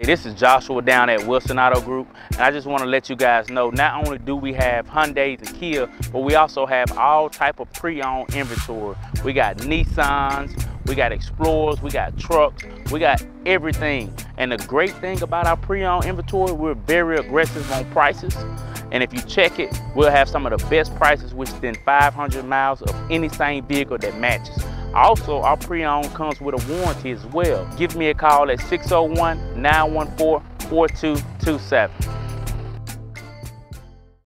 This is Josh Archie down at Wilson Auto Group, and I just want to let you guys know, not only do we have Hyundai and Kia, but we also have all type of pre-owned inventory. We got Nissans, we got Explorers, we got trucks, we got everything. And the great thing about our pre-owned inventory, we're very aggressive on prices. And if you check it, we'll have some of the best prices within 500 miles of any same vehicle that matches. Also, our pre-owned comes with a warranty as well. Give me a call at 601-914-4227.